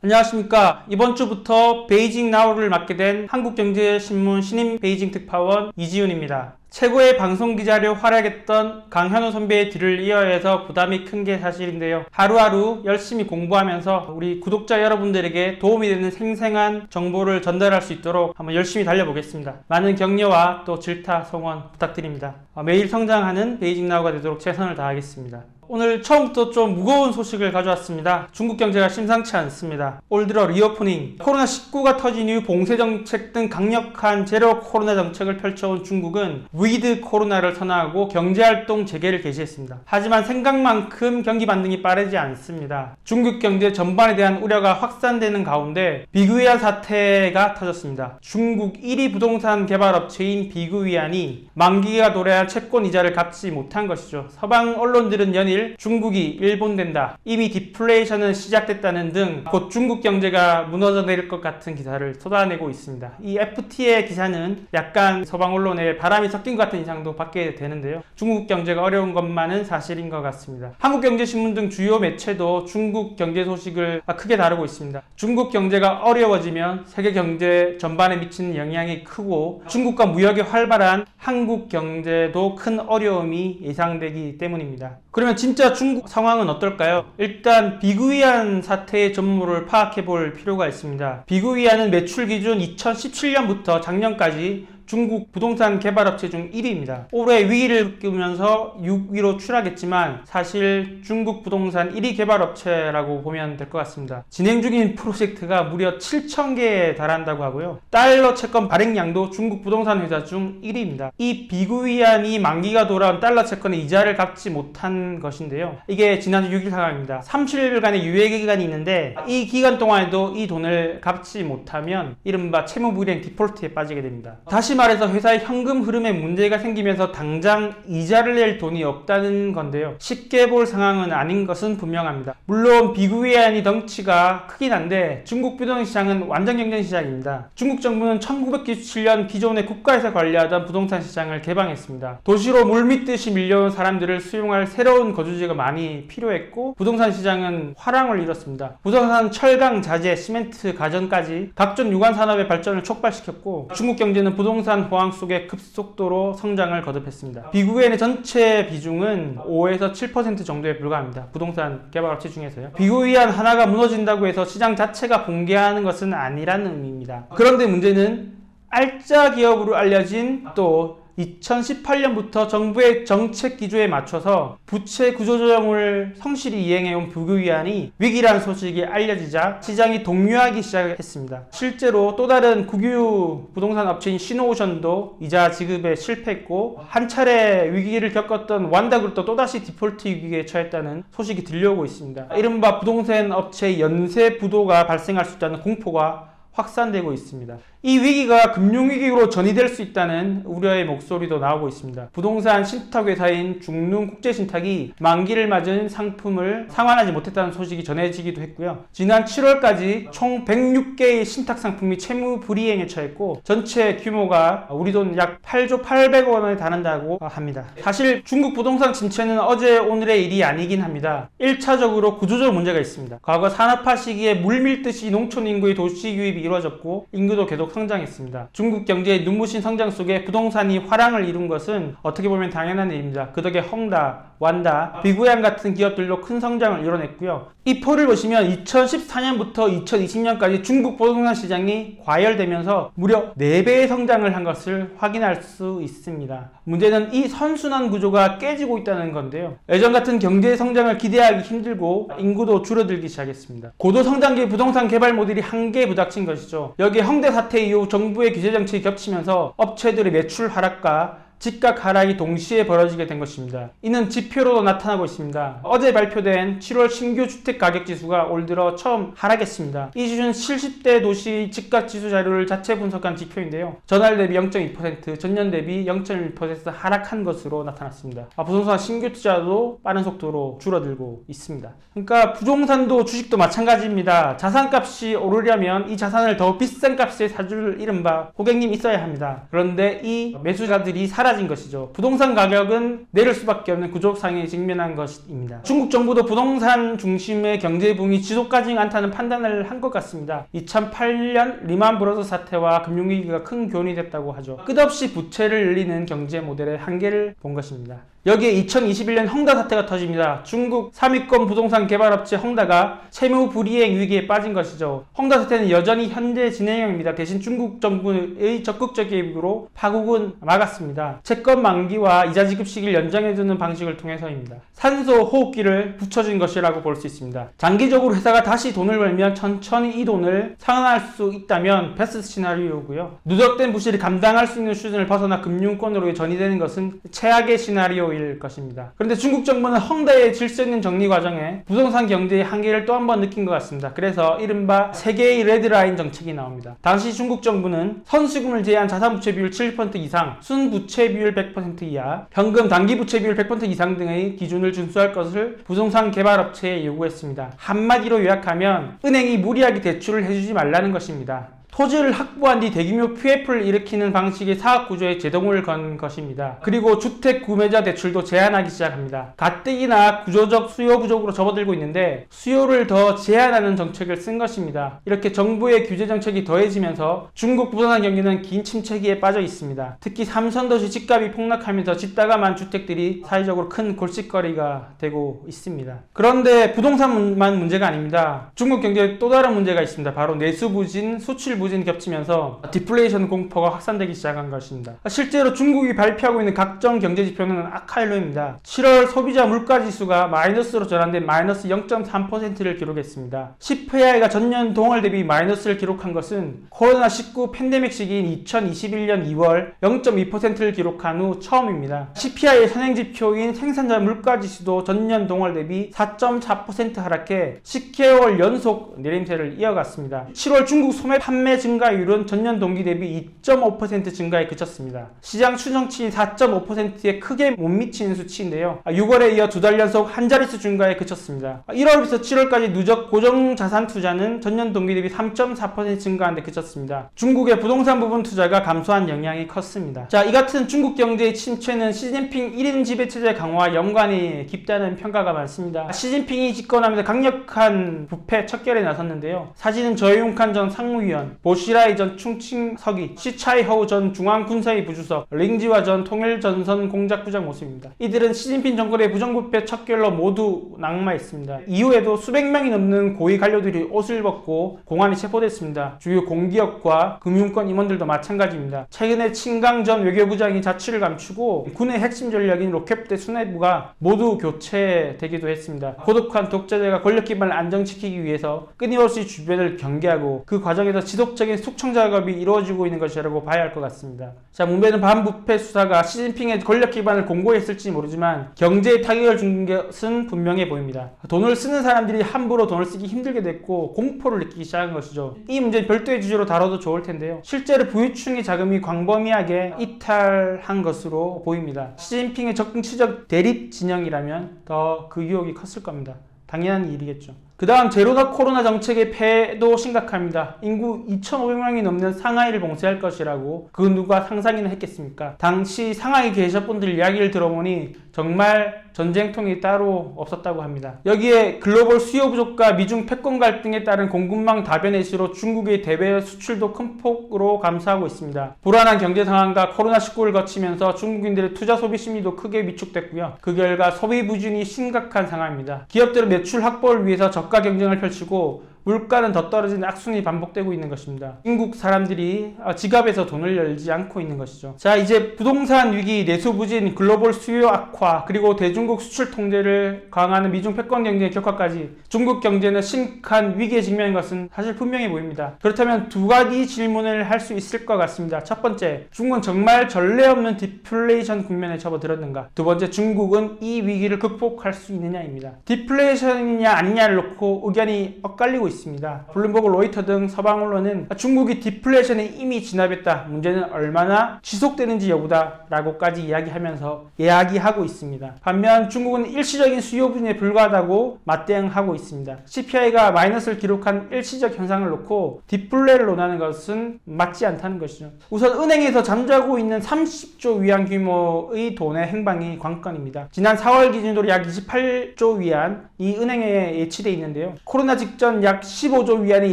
안녕하십니까. 이번 주부터 베이징 나우를 맡게 된 한국경제신문 신임 베이징 특파원 이지훈입니다. 최고의 방송 기자를 활약했던 강현우 선배의 뒤를 이어야 해서 부담이 큰 게 사실인데요. 하루하루 열심히 공부하면서 우리 구독자 여러분들에게 도움이 되는 생생한 정보를 전달할 수 있도록 한번 열심히 달려보겠습니다. 많은 격려와 또 질타, 성원 부탁드립니다. 어, 매일 성장하는 베이징 나우가 되도록 최선을 다하겠습니다. 오늘 처음부터 좀 무거운 소식을 가져왔습니다. 중국 경제가 심상치 않습니다. 올 들어 reopening, 코로나19가 터진 이후 봉쇄 정책 등 강력한 제로 코로나 정책을 펼쳐온 중국은 with 코로나를 선언하고 경제활동 재개를 개시했습니다. 하지만 생각만큼 경기 반등이 빠르지 않습니다. 중국 경제 전반에 대한 우려가 확산되는 가운데 비구이안 사태가 터졌습니다. 중국 1위 부동산 개발업체인 비구이안이 만기가 도래한 채권 이자를 갚지 못한 것이죠. 서방 언론들은 연일 중국이 일본 된다. 이미 디플레이션은 시작됐다는 등 곧 중국 경제가 무너져 내릴 것 같은 기사를 쏟아내고 있습니다. 이 FT의 기사는 약간 서방 언론에 바람이 섞인 것 같은 인상도 받게 되는데요. 중국 경제가 어려운 것만은 사실인 것 같습니다. 한국경제신문 등 주요 매체도 중국 경제 소식을 크게 다루고 있습니다. 중국 경제가 어려워지면 세계 경제 전반에 미치는 영향이 크고 중국과 무역이 활발한 한국 경제도 큰 어려움이 예상되기 때문입니다. 그러면 진짜 중국 상황은 어떨까요? 일단 비구이안 사태의 전모를 파악해 볼 필요가 있습니다. 비구이안은 매출 기준 2017년부터 작년까지 중국 부동산 개발업체 중 1위입니다. 올해 위기를 겪으면서 6위로 추락했지만 사실 중국 부동산 1위 개발업체라고 보면 될 것 같습니다. 진행 중인 프로젝트가 무려 7,000개에 달한다고 하고요. 달러 채권 발행량도 중국 부동산 회사 중 1위입니다. 이 비구이안이 만기가 돌아온 달러 채권의 이자를 갚지 못한 것인데요. 이게 지난주 6일 상황입니다. 30일간의 유예 기간이 있는데 이 기간 동안에도 이 돈을 갚지 못하면 이른바 채무불이행 디폴트에 빠지게 됩니다. 다시 말해서 회사의 현금 흐름에 문제가 생기면서 당장 이자를 낼 돈이 없다는 건데요. 쉽게 볼 상황은 아닌 것은 분명합니다. 물론 비구이안이 덩치가 크긴 한데 중국 부동산 시장은 완전 경쟁 시장입니다. 중국 정부는 1997년 기존의 국가에서 관리하던 부동산 시장을 개방했습니다. 도시로 물밀듯이 밀려온 사람들을 수용할 새로운 거주지가 많이 필요했고 부동산 시장은 화랑을 잃었습니다. 부동산 철강, 자재, 시멘트, 가전까지 각종 유관 산업의 발전을 촉발시켰고 중국 경제는 부동산 부동산 호황 속에 급속도로 성장을 거듭했습니다. 비구엔의 전체 비중은 5에서 7% 정도에 불과합니다. 부동산 개발업체 중에서요. 비구이안 하나가 무너진다고 해서 시장 자체가 붕괴하는 것은 아니라는 의미입니다. 그런데 문제는 알짜 기업으로 알려진 또 2018년부터 정부의 정책 기조에 맞춰서 부채 구조조정을 성실히 이행해온 부교위안이 위기라는 소식이 알려지자 시장이 동요하기 시작했습니다. 실제로 또 다른 국유 부동산 업체인 신호오션도 이자 지급에 실패했고 한 차례 위기를 겪었던 완다그룹도 또다시 디폴트 위기에 처했다는 소식이 들려오고 있습니다. 이른바 부동산 업체의 연쇄 부도가 발생할 수 있다는 공포가 확산되고 있습니다. 이 위기가 금융위기로 전이될 수 있다는 우려의 목소리도 나오고 있습니다. 부동산 신탁회사인 중릉국제신탁이 만기를 맞은 상품을 상환하지 못했다는 소식이 전해지기도 했고요. 지난 7월까지 총 106개의 신탁 상품이 채무 불이행에 처했고 전체 규모가 우리 돈 약 8조 800억 원에 달한다고 합니다. 사실 중국 부동산 침체는 어제 오늘의 일이 아니긴 합니다. 1차적으로 구조적 문제가 있습니다. 과거 산업화 시기에 물밀듯이 농촌 인구의 도시 유입이 이루어졌고 인구도 계속 성장했습니다. 중국 경제의 눈부신 성장 속에 부동산이 화랑을 이룬 것은 어떻게 보면 당연한 일입니다. 그 덕에 헝다, 완다, 비구양 같은 기업들로 큰 성장을 이뤄냈고요. 이 표를 보시면 2014년부터 2020년까지 중국 부동산 시장이 과열되면서 무려 4배의 성장을 한 것을 확인할 수 있습니다. 문제는 이 선순환 구조가 깨지고 있다는 건데요. 예전 같은 경제 성장을 기대하기 힘들고 인구도 줄어들기 시작했습니다. 고도 성장기 부동산 개발 모델이 한계에 부닥친 것이죠. 여기에 헝대 사태 이후 정부의 규제 정책이 겹치면서 업체들의 매출 하락과 집값 하락이 동시에 벌어지게 된 것입니다. 이는 지표로도 나타나고 있습니다. 어제 발표된 7월 신규 주택 가격 지수가 올 들어 처음 하락했습니다. 이 지수는 70대 도시 집값 지수 자료를 자체 분석한 지표인데요. 전월 대비 0.2%, 전년 대비 0.1% 하락한 것으로 나타났습니다. 아, 부동산 신규 투자도 빠른 속도로 줄어들고 있습니다. 그러니까 부동산도 주식도 마찬가지입니다. 자산값이 오르려면 이 자산을 더 비싼 값에 사줄 이른바 고객님 있어야 합니다. 그런데 이 매수자들이 사람 사라진 것이죠. 부동산 가격은 내릴 수밖에 없는 구조상에 직면한 것입니다. 중국 정부도 부동산 중심의 경제 붕이 지속하지 않다는 판단을 한 것 같습니다. 2008년 리만 브러더 사태와 금융위기가 큰 교훈이 됐다고 하죠. 끝없이 부채를 늘리는 경제 모델의 한계를 본 것입니다. 여기에 2021년 헝다 사태가 터집니다. 중국 3위권 부동산 개발업체 헝다가 채무 불이행 위기에 빠진 것이죠. 헝다 사태는 여전히 현재 진행형입니다. 대신 중국 정부의 적극적 개입으로 파국은 막았습니다. 채권 만기와 이자 지급 시기를 연장해주는 방식을 통해서입니다. 산소 호흡기를 붙여준 것이라고 볼 수 있습니다. 장기적으로 회사가 다시 돈을 벌면 천천히 이 돈을 상환할 수 있다면 베스트 시나리오고요. 누적된 부실이 감당할 수 있는 수준을 벗어나 금융권으로 전이되는 것은 최악의 시나리오일 것입니다. 그런데 중국 정부는 헝다의 질서 있는 정리 과정에 부동산 경제의 한계를 또 한 번 느낀 것 같습니다. 그래서 이른바 세계의 레드라인 정책이 나옵니다. 당시 중국 정부는 선수금을 제한 자산 부채 비율 7% 이상, 순 부채 비율 100% 이하, 현금 단기 부채 비율 100% 이상 등의 기준을 준수할 것을 부동산 개발업체에 요구했습니다. 한마디로 요약하면 은행이 무리하게 대출을 해주지 말라는 것입니다. 토지를 확보한 뒤 대규모 PF를 일으키는 방식의 사업 구조에 제동을 건 것입니다. 그리고 주택 구매자 대출도 제한하기 시작합니다. 가뜩이나 구조적 수요 부족으로 접어들고 있는데 수요를 더 제한하는 정책을 쓴 것입니다. 이렇게 정부의 규제 정책이 더해지면서 중국 부동산 경기는 긴 침체기에 빠져 있습니다. 특히 삼선도시 집값이 폭락하면서 집다감한 주택들이 사회적으로 큰 골칫거리가 되고 있습니다. 그런데 부동산만 문제가 아닙니다. 중국 경제에 또 다른 문제가 있습니다. 바로 내수 부진, 수출 부진이 겹치면서 디플레이션 공포가 확산되기 시작한 것입니다. 실제로 중국이 발표하고 있는 각종 경제 지표는 악화일로입니다. 7월 소비자 물가 지수가 마이너스로 전환된 마이너스 0.3%를 기록했습니다. CPI가 전년 동월 대비 마이너스를 기록한 것은 코로나19 팬데믹 시기인 2021년 2월 0.2%를 기록한 후 처음입니다. CPI의 선행 지표인 생산자 물가 지수도 전년 동월 대비 4.4% 하락해 10개월 연속 내림세를 이어갔습니다. 7월 중국 소매 판매 증가율은 전년 동기 대비 2.5% 증가에 그쳤습니다. 시장 추정치인 4.5%에 크게 못 미치는 수치인데요. 6월에 이어 두 달 연속 한 자릿수 증가에 그쳤습니다. 1월부터 7월까지 누적 고정 자산 투자는 전년 동기 대비 3.4% 증가한 데 그쳤습니다. 중국의 부동산 부분 투자가 감소한 영향이 컸습니다. 자, 이 같은 중국 경제의 침체는 시진핑 1인 지배 체제 강화와 연관이 깊다는 평가가 많습니다. 시진핑이 집권하면서 강력한 부패 척결에 나섰는데요. 사진은 저해용칸 전 상무위원, 보시라이 전 충칭서기, 시차이허우 전 중앙군사위 부주석, 링지와 전 통일전선 공작부장 모습입니다. 이들은 시진핑 정권의 부정부패 척결로 모두 낙마했습니다. 이후에도 수백 명이 넘는 고위 관료들이 옷을 벗고 공안에 체포됐습니다. 주요 공기업과 금융권 임원들도 마찬가지입니다. 최근에 친강 전 외교부장이 자취를 감추고 군의 핵심 전략인 로켓부대 수뇌부가 모두 교체되기도 했습니다. 고독한 독재자가 권력 기반을 안정시키기 위해서 끊임없이 주변을 경계하고 그 과정에서 지속 적인 숙청 작업이 이루어지고 있는 것이라고 봐야 할 것 같습니다. 자, 문베는 반부패 수사가 시진핑의 권력 기반을 공고했을지 모르지만 경제에 타격을 준 것은 분명해 보입니다. 돈을 쓰는 사람들이 함부로 돈을 쓰기 힘들게 됐고 공포를 느끼기 시작한 것이죠. 이 문제는 별도의 주제로 다뤄도 좋을 텐데요. 실제로 부유층의 자금이 광범위하게 이탈한 것으로 보입니다. 시진핑의 정치적 대립 진영이라면 더 그 유혹이 컸을 겁니다. 당연한 일이겠죠. 그 다음 제로다 코로나 정책의 폐도 심각합니다. 인구 2,500명이 넘는 상하이를 봉쇄할 것이라고 그 누가 상상이나 했겠습니까? 당시 상하이 계셔분들 이야기를 들어보니 정말 전쟁통이 따로 없었다고 합니다. 여기에 글로벌 수요 부족과 미중 패권 갈등에 따른 공급망 다변의 시로 중국의 대외 수출도 큰 폭으로 감소하고 있습니다. 불안한 경제 상황과 코로나19를 거치면서 중국인들의 투자 소비 심리도 크게 위축됐고요. 그 결과 소비 부진이 심각한 상황입니다. 기업들은 매출 확보를 위해서 저가 경쟁을 펼치고 물가는 더 떨어지는 악순이 반복되고 있는 것입니다. 중국 사람들이 아, 지갑에서 돈을 열지 않고 있는 것이죠. 자, 이제 부동산 위기, 내수 부진, 글로벌 수요 악화, 그리고 대중국 수출 통제를 강화하는 미중 패권 경쟁의 격화까지 중국 경제는 심각한 위기에 직면한 것은 사실 분명해 보입니다. 그렇다면 두 가지 질문을 할 수 있을 것 같습니다. 첫 번째, 중국은 정말 전례 없는 디플레이션 국면에 접어들었는가? 두 번째, 중국은 이 위기를 극복할 수 있느냐입니다. 디플레이션이냐 아니냐를 놓고 의견이 엇갈리고 있습니다. 있습니다. 블룸버그 로이터 등 서방 언론은 중국이 디플레이션에 이미 진입했다. 문제는 얼마나 지속되는지 여부다 라고까지 이야기하면서 이야기하고 있습니다. 반면 중국은 일시적인 수요 부진에 불과하다고 맞대응하고 있습니다. CPI가 마이너스를 기록한 일시적 현상을 놓고 디플레를 논하는 것은 맞지 않다는 것이죠. 우선 은행에서 잠자고 있는 30조 위안 규모의 돈의 행방이 관건입니다. 지난 4월 기준으로 약 28조 위안 이 은행에 예치돼 있는데요. 코로나 직전 약 15조 위안의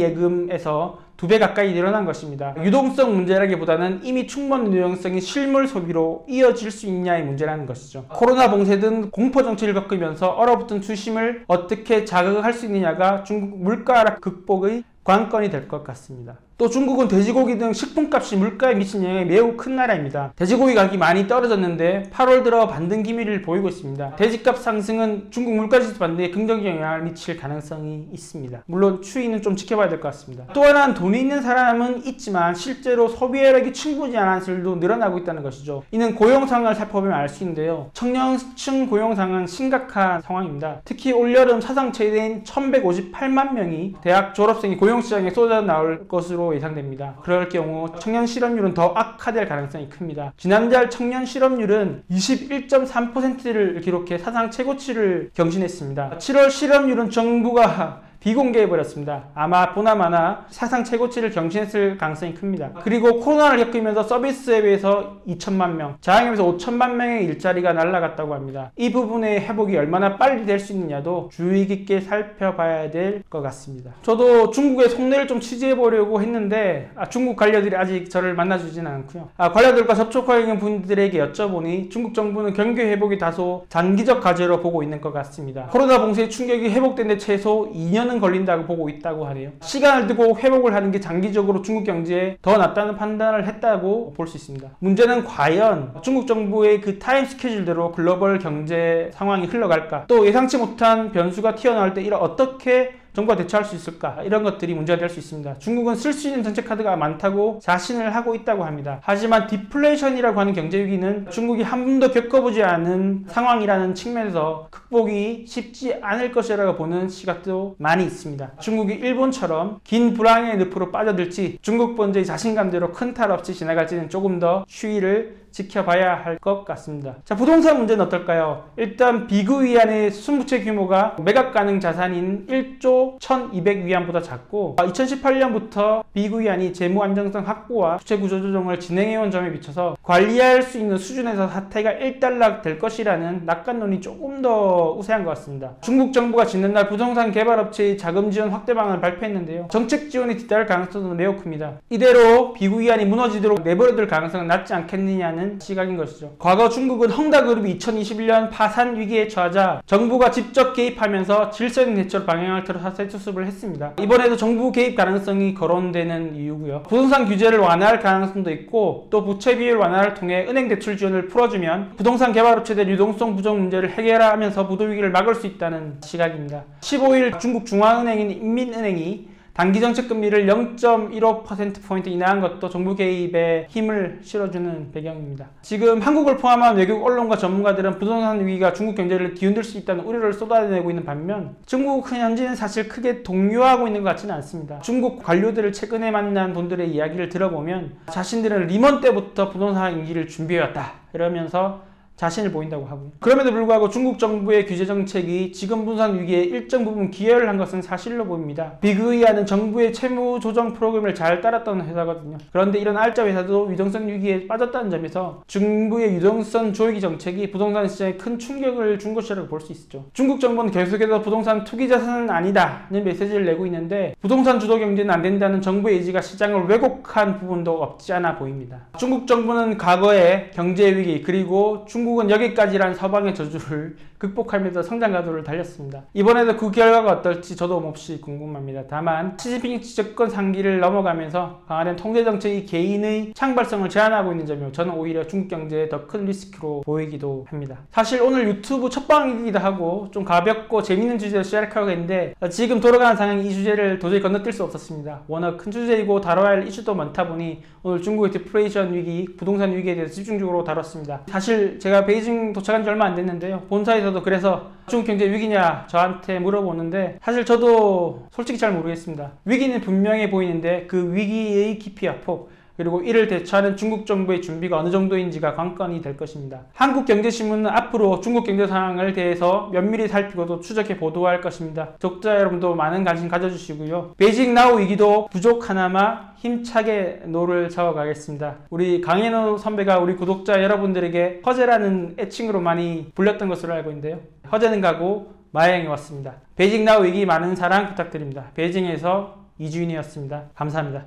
예금에서 두 배 가까이 늘어난 것입니다. 유동성 문제라기보다는 이미 충분 유동성이 실물 소비로 이어질 수 있냐의 문제라는 것이죠. 코로나 봉쇄 등 공포 정치를 겪으면서 얼어붙은 투심을 어떻게 자극할 수 있느냐가 중국 물가 하락 극복의 관건이 될 것 같습니다. 또 중국은 돼지고기 등 식품값이 물가에 미친 영향이 매우 큰 나라입니다. 돼지고기 가격이 많이 떨어졌는데 8월 들어 반등 기미를 보이고 있습니다. 돼지값 상승은 중국 물가지수 반등에 긍정적 영향을 미칠 가능성이 있습니다. 물론 추이는 좀 지켜봐야 될 것 같습니다. 또 하나는 돈이 있는 사람은 있지만 실제로 소비력이 충분히 않은 사람들도 늘어나고 있다는 것이죠. 이는 고용 상황을 살펴보면 알 수 있는데요. 청년층 고용 상황은 심각한 상황입니다. 특히 올여름 사상 최대인 1158만 명이 대학 졸업생이 고용시장에 쏟아 나올 것으로 예상됩니다. 그럴 경우 청년 실업률은 더 악화될 가능성이 큽니다. 지난달 청년 실업률은 21.3%를 기록해 사상 최고치를 경신했습니다. 7월 실업률은 정부가 비공개해버렸습니다. 아마 보나마나 사상 최고치를 경신했을 가능성이 큽니다. 그리고 코로나를 겪으면서 서비스 앱에서 2천만 명, 자영업에서 5천만 명의 일자리가 날라갔다고 합니다. 이 부분의 회복이 얼마나 빨리 될 수 있느냐도 주의 깊게 살펴봐야 될 것 같습니다. 저도 중국의 속내를 좀 취재해보려고 했는데 아, 중국 관료들이 아직 저를 만나주지는 않고요. 아, 관료들과 접촉하고 있는 분들에게 여쭤보니 중국 정부는 경기 회복이 다소 장기적 과제로 보고 있는 것 같습니다. 코로나 봉쇄 충격이 회복되는 데 최소 2년은 시간은 걸린다고 보고 있다고 하네요. 시간을 두고 회복을 하는 게 장기적으로 중국 경제에 더 낫다는 판단을 했다고 볼 수 있습니다. 문제는 과연 중국 정부의 그 타임 스케줄대로 글로벌 경제 상황이 흘러갈까? 또 예상치 못한 변수가 튀어나올 때 이를 어떻게 정부가 대처할 수 있을까? 이런 것들이 문제가 될 수 있습니다. 중국은 쓸 수 있는 정책 카드가 많다고 자신을 하고 있다고 합니다. 하지만 디플레이션이라고 하는 경제 위기는 중국이 한 번도 겪어보지 않은 상황이라는 측면에서 극복이 쉽지 않을 것이라고 보는 시각도 많이 있습니다. 중국이 일본처럼 긴 불황의 늪으로 빠져들지 중국 본제의 자신감대로 큰 탈 없이 지나갈지는 조금 더 추이를 지켜봐야 할 것 같습니다. 자, 부동산 문제는 어떨까요? 일단 비구이안의 순부채 규모가 매각 가능 자산인 1조 1200 위안보다 작고 2018년부터 아, 비구이안이 재무 안정성 확보와 부채 구조 조정을 진행해온 점에 비춰서 관리할 수 있는 수준에서 사태가 일단락 될 것이라는 낙관론이 조금 더 우세한 것 같습니다. 중국 정부가 지난달 부동산 개발 업체의 자금 지원 확대 방안을 발표했는데요. 정책 지원이 뒤따를 가능성도 매우 큽니다. 이대로 비구 위안이 무너지도록 내버려둘 가능성은 낮지 않겠느냐는 하는 시각인 것이죠. 과거 중국은 헝다그룹이 2021년 파산 위기에 처하자 정부가 직접 개입하면서 질서 있는 대처로 방향을 틀어 사세 수습을 했습니다. 이번에도 정부 개입 가능성이 거론되는 이유고요. 부동산 규제를 완화할 가능성도 있고 또 부채 비율 완화를 통해 은행 대출 지원을 풀어주면 부동산 개발업체들 유동성 부족 문제를 해결하면서 부도 위기를 막을 수 있다는 시각입니다. 15일 중국 중앙은행인 인민은행이 단기 정책 금리를 0.15%포인트 인하한 것도 정부 개입에 힘을 실어주는 배경입니다. 지금 한국을 포함한 외국 언론과 전문가들은 부동산 위기가 중국 경제를 뒤흔들 수 있다는 우려를 쏟아내고 있는 반면 중국 현지는 사실 크게 동요하고 있는 것 같지는 않습니다. 중국 관료들을 최근에 만난 분들의 이야기를 들어보면 자신들은 리먼 때부터 부동산 위기를 준비해왔다 이러면서 자신을 보인다고 하고 그럼에도 불구하고 중국 정부의 규제 정책이 지금 부산 위기에 일정 부분 기여를 한 것은 사실로 보입니다. 비그의하는 정부의 채무 조정 프로그램을 잘 따랐던 회사거든요. 그런데 이런 알짜 회사도 유동성 위기에 빠졌다는 점에서 정부의 유동성 조이기 정책이 부동산 시장에 큰 충격을 준 것이라고 볼 수 있죠. 중국 정부는 계속해서 부동산 투기 자산은 아니다는 메시지를 내고 있는데 부동산 주도 경제는 안 된다는 정부의 의지가 시장을 왜곡한 부분도 없지 않아 보입니다. 중국 정부는 과거에 경제 위기 그리고 중국 중국은 여기까지란 서방의 저주를 극복하면서 성장 가도를 달렸습니다. 이번에도 그 결과가 어떨지 저도 몹시 궁금합니다. 다만 시진핑 집권 3기를 넘어가면서 강화된 통제 정책이 개인의 창발성을 제한하고 있는 점이 저는 오히려 중국 경제에 더 큰 리스크로 보이기도 합니다. 사실 오늘 유튜브 첫방이기도 하고 좀 가볍고 재밌는 주제로 시작하려고 했는데 지금 돌아가는 상황이 이 주제를 도저히 건너뛸 수 없었습니다. 워낙 큰 주제이고 다뤄야 할 이슈도 많다 보니 오늘 중국의 디플레이션 위기, 부동산 위기에 대해서 집중적으로 다뤘습니다. 사실 제가 제가 베이징 도착한 지 얼마 안 됐는데요. 본사에서도 그래서 중국 경제 위기냐 저한테 물어보는데 사실 저도 솔직히 잘 모르겠습니다. 위기는 분명해 보이는데 그 위기의 깊이와 폭 그리고 이를 대처하는 중국 정부의 준비가 어느 정도인지가 관건이 될 것입니다. 한국경제신문은 앞으로 중국 경제 상황을 대해서 면밀히 살피고 또 추적해 보도할 것입니다. 독자 여러분도 많은 관심 가져주시고요. 베이징 나우 위기도 부족하나마 힘차게 노를 저어가겠습니다. 우리 강현우 선배가 우리 구독자 여러분들에게 허재라는 애칭으로 많이 불렸던 것으로 알고 있는데요. 허재는 가고 마양이 왔습니다. 베이징 나우 위기 많은 사랑 부탁드립니다. 베이징에서 이주인이었습니다. 감사합니다.